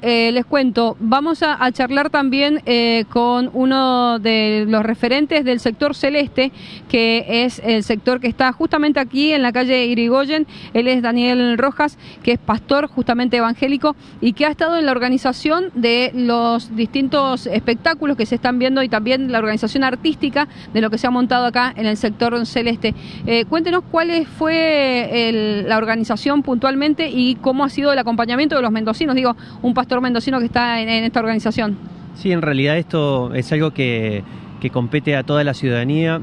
eh, les cuento, vamos a, charlar también eh, con uno de los referentes del sector celeste, que es el sector que está justamente aquí en la calle Irigoyen. Él es Daniel Rojas, que es pastor justamente evangélico y que ha estado en la organización de los distintos espectáculos que se están viendo y también la organización artística de lo que se ha montado acá en el sector celeste. Eh, cuéntenos cuál fue la organización puntualmente y cómo ha sido el acompañamiento de los mendocinos. Digo, un pastor mendocino que está en, esta organización. Sí, en realidad esto es algo que, compete a toda la ciudadanía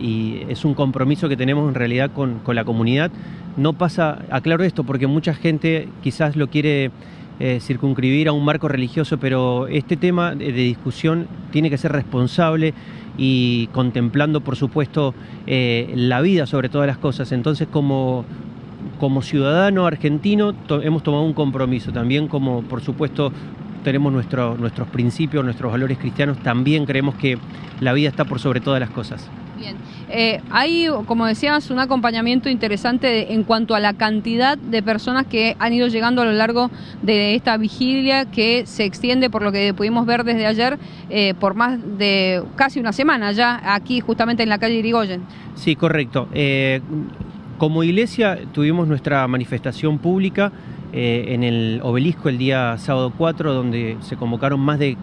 y, es un compromiso que tenemos en realidad con, la comunidad. No pasa, aclaro esto, porque mucha gente quizás lo quiere eh, circunscribir a un marco religioso, pero este tema de, discusión tiene que ser responsable y contemplando, por supuesto, eh, la vida sobre todas las cosas. Entonces, como como ciudadano argentino hemos tomado un compromiso, también como por supuesto tenemos nuestros principios, nuestros valores cristianos, también creemos que la vida está por sobre todas las cosas. Bien, eh, hay, como decías, un acompañamiento interesante en cuanto a la cantidad de personas que han ido llegando a lo largo de esta vigilia que se extiende, por lo que pudimos ver desde ayer, eh, por más de casi una semana ya aquí justamente en la calle Irigoyen. Sí, correcto. Eh, como iglesia tuvimos nuestra manifestación pública eh, en el obelisco el día sábado 4, donde se convocaron más de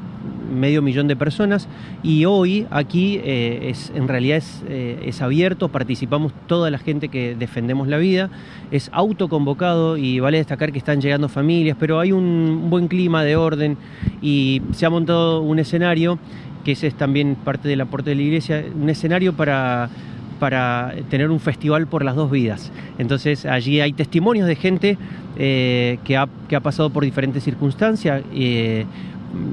medio millón de personas y hoy aquí eh, es, en realidad eh, es, abierto, participamos toda la gente que defendemos la vida, es autoconvocado y vale destacar que están llegando familias, pero hay un buen clima de orden y se ha montado un escenario, que es también parte del aporte de la iglesia, un escenario para para tener un festival por las dos vidas. Entonces allí hay testimonios de gente eh, que, ha, pasado por diferentes circunstancias, eh,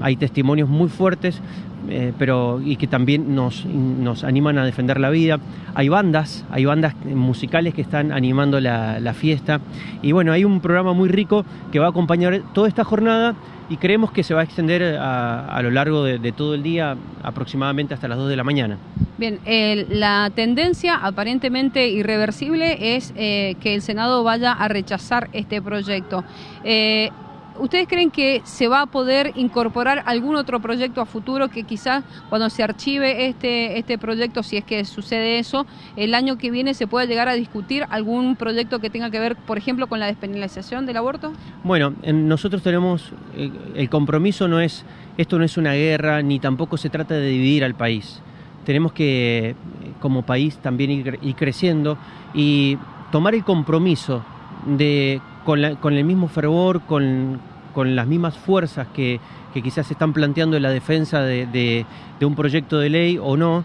hay testimonios muy fuertes, eh, pero y que también nos, nos, animan a defender la vida. Hay bandas, hay bandas musicales que están animando la, fiesta. Y bueno, hay un programa muy rico que va a acompañar toda esta jornada y creemos que se va a extender a, lo largo de, todo el día, aproximadamente hasta las 2 de la mañana. Bien, la tendencia aparentemente irreversible es eh, que el Senado vaya a rechazar este proyecto. Eh, ¿Ustedes creen que se va a poder incorporar algún otro proyecto a futuro que quizás cuando se archive este, este proyecto, si es que sucede eso, el año que viene se pueda llegar a discutir algún proyecto que tenga que ver, por ejemplo, con la despenalización del aborto? Bueno, nosotros tenemos, eh, el compromiso no es, esto no es una guerra, ni tampoco se trata de dividir al país. Tenemos que, como país, también ir, creciendo y tomar el compromiso de con, el mismo fervor, con, las mismas fuerzas que, quizás se están planteando en la defensa de, un proyecto de ley o no,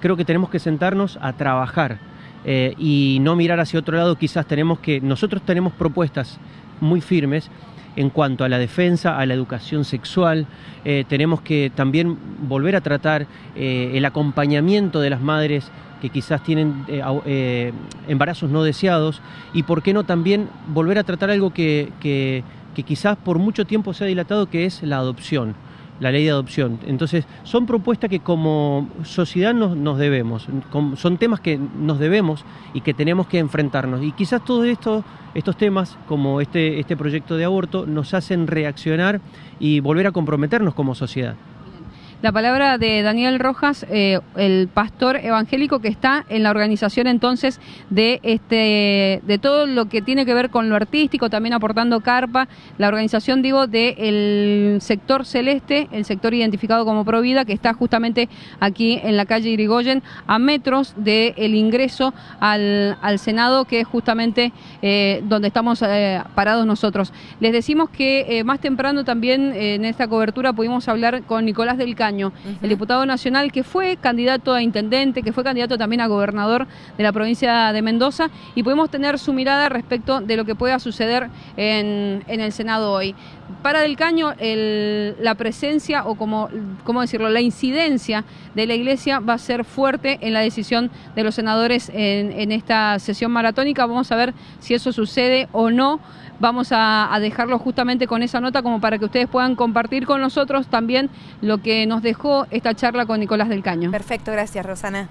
creo que tenemos que sentarnos a trabajar eh, y no mirar hacia otro lado. Quizás tenemos que, nosotros tenemos propuestas muy firmes en cuanto a la defensa, a la educación sexual. Eh, tenemos que también volver a tratar eh, el acompañamiento de las madres que quizás tienen embarazos no deseados y por qué no también volver a tratar algo que, que, quizás por mucho tiempo se ha dilatado, que es la adopción la ley de adopción. Entonces, son propuestas que como sociedad nos, debemos, son temas que nos debemos y que tenemos que enfrentarnos. Y quizás todos esto, estos temas, como este, este proyecto de aborto, nos hacen reaccionar y volver a comprometernos como sociedad la palabra de Daniel Rojas, eh, el pastor evangélico que está en la organización entonces de este de todo lo que tiene que ver con lo artístico, también aportando carpa, la organización digo del sector celeste, el sector identificado como Provida, que está justamente aquí en la calle Irigoyen, a metros del ingreso al, Senado, que es justamente eh, donde estamos eh, parados nosotros. Les decimos que más temprano también en esta cobertura pudimos hablar con Nicolás del el diputado nacional que fue candidato a intendente, que fue candidato también a gobernador de la provincia de Mendoza, y pudimos tener su mirada respecto de lo que pueda suceder en, el Senado hoy. Para Del Caño, la presencia o como, ¿cómo decirlo? La incidencia de la Iglesia va a ser fuerte en la decisión de los senadores en, esta sesión maratónica. Vamos a ver si eso sucede o no vamos a, dejarlo justamente con esa nota como para que ustedes puedan compartir con nosotros también lo que nos dejó esta charla con Nicolás del Caño. Perfecto, gracias Rosana.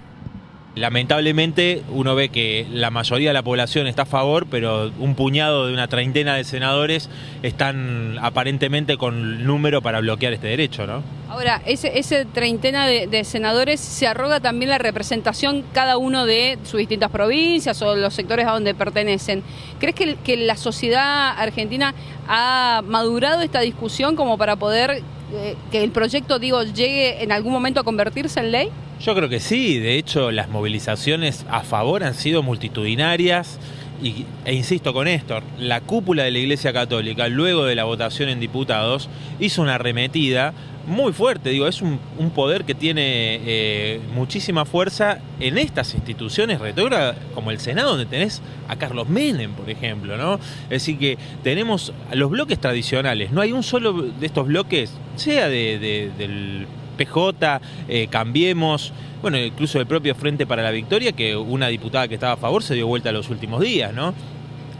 Lamentablemente uno ve que la mayoría de la población está a favor, pero un puñado de una treintena de senadores están aparentemente con número para bloquear este derecho, ¿no? Ahora, ese, ese treintena de, senadores se arroga también la representación cada uno de sus distintas provincias o los sectores a donde pertenecen. ¿Crees que, la sociedad argentina ha madurado esta discusión como para poder eh, que el proyecto, digo, llegue en algún momento a convertirse en ley? Yo creo que sí, de hecho las movilizaciones a favor han sido multitudinarias y, e insisto con esto, la cúpula de la Iglesia Católica, luego de la votación en diputados, hizo una arremetida muy fuerte, digo, es un, poder que tiene eh, muchísima fuerza en estas instituciones retrógradas como el Senado, donde tenés a Carlos Menem, por ejemplo, ¿no? Es decir, que tenemos los bloques tradicionales, no hay un solo de estos bloques, sea de, del PJ, eh, Cambiemos, bueno, incluso el propio Frente para la Victoria, que una diputada que estaba a favor se dio vuelta los últimos días, ¿no?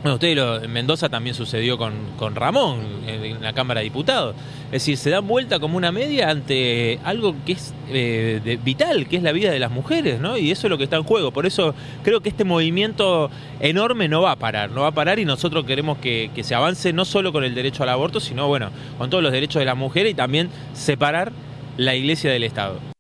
Bueno, ustedes lo, en Mendoza también sucedió con, con Ramón en, la Cámara de Diputados. Es decir, se dan vuelta como una media ante algo que es eh, vital, que es la vida de las mujeres, ¿no? Y eso es lo que está en juego. Por eso creo que este movimiento enorme no va a parar, no va a parar y nosotros queremos que, que se avance no solo con el derecho al aborto, sino, bueno, con todos los derechos de las mujeres y también separar la iglesia del Estado.